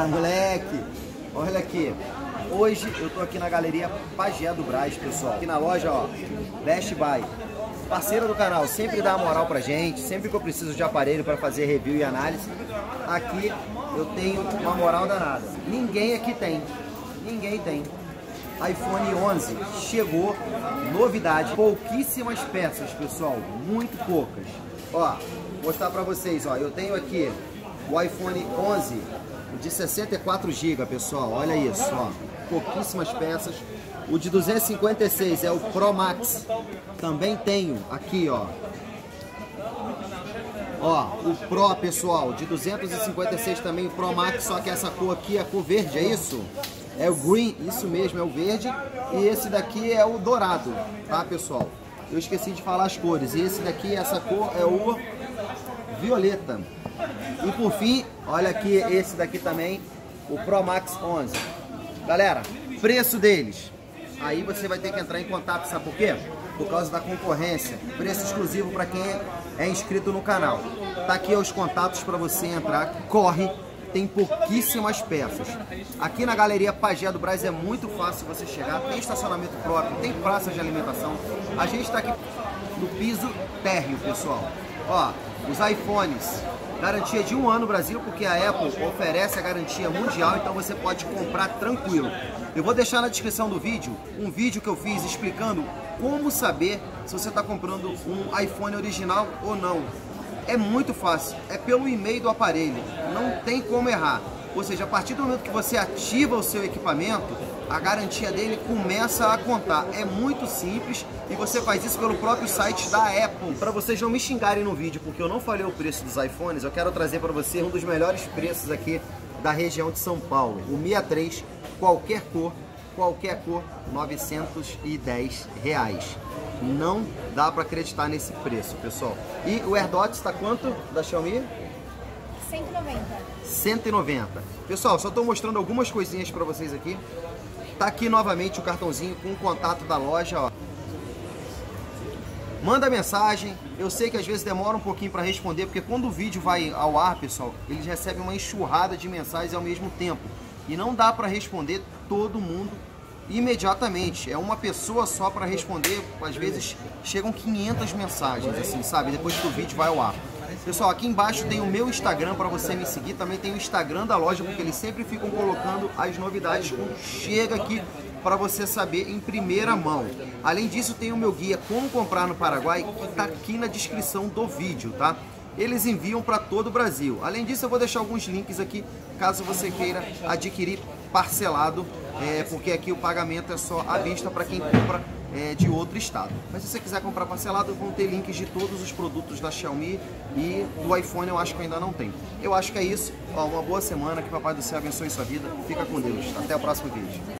Ah, moleque! Olha aqui. Hoje eu tô aqui na Galeria Pagé do Braz, pessoal. Aqui na loja, ó, Best Buy. Parceira do canal, sempre dá moral pra gente, sempre que eu preciso de aparelho para fazer review e análise, aqui eu tenho uma moral danada. Ninguém aqui tem. Ninguém tem. iPhone 11 chegou, novidade, pouquíssimas peças, pessoal, muito poucas. Ó, mostrar pra vocês, ó, eu tenho aqui o iPhone 11 de 64 GB, pessoal, olha isso, ó, pouquíssimas peças. O de 256 é o Pro Max, também tenho aqui, ó, Ó, o Pro, pessoal, de 256 também, o Pro Max, só que essa cor aqui é a cor verde, é isso? É o green, isso mesmo, é o verde. E esse daqui é o dourado, tá, pessoal? Eu esqueci de falar as cores. E esse daqui, essa cor é o violeta. E por fim, olha aqui esse daqui também, o Pro Max 11. Galera, preço deles. Aí você vai ter que entrar em contato, sabe por quê? Por causa da concorrência. Preço exclusivo para quem é inscrito no canal. Tá aqui os contatos para você entrar. Corre, tem pouquíssimas peças. Aqui na Galeria Pagé do Brás é muito fácil você chegar, tem estacionamento próprio, tem praça de alimentação. A gente está aqui no piso térreo, pessoal. Ó, os iPhones, garantia de um ano no Brasil, porque a Apple oferece a garantia mundial, então você pode comprar tranquilo. Eu vou deixar na descrição do vídeo um vídeo que eu fiz explicando como saber se você está comprando um iPhone original ou não. É muito fácil, é pelo e-mail do aparelho, não tem como errar. Ou seja, a partir do momento que você ativa o seu equipamento, a garantia dele começa a contar. É muito simples e você faz isso pelo próprio site da Apple. Para vocês não me xingarem no vídeo, porque eu não falei o preço dos iPhones, eu quero trazer para você um dos melhores preços aqui da região de São Paulo. O 63, qualquer cor, qualquer cor, 910 reais. Não dá para acreditar nesse preço, pessoal. E o AirDots está quanto da Xiaomi? 190. 190. Pessoal, só estou mostrando algumas coisinhas para vocês aqui. Tá aqui novamente o cartãozinho com o contato da loja, ó. Manda mensagem. Eu sei que às vezes demora um pouquinho para responder, porque quando o vídeo vai ao ar, pessoal, eles recebem uma enxurrada de mensagens ao mesmo tempo. E não dá para responder todo mundo imediatamente. É uma pessoa só para responder. Às vezes chegam 500 mensagens, assim, sabe? Depois que o vídeo vai ao ar. Pessoal, aqui embaixo tem o meu Instagram para você me seguir. Também tem o Instagram da loja, porque eles sempre ficam colocando as novidades quando chega aqui para você saber em primeira mão. Além disso, tem o meu guia Como Comprar no Paraguai, que está aqui na descrição do vídeo, tá? Eles enviam para todo o Brasil. Além disso, eu vou deixar alguns links aqui, caso você queira adquirir parcelado, é, porque aqui o pagamento é só à vista para quem compra é, de outro estado. Mas se você quiser comprar parcelado, vão ter links de todos os produtos da Xiaomi e do iPhone eu acho que ainda não tem. Eu acho que é isso. Ó, uma boa semana, que Papai do Céu abençoe sua vida. Fica com Deus. Até o próximo vídeo.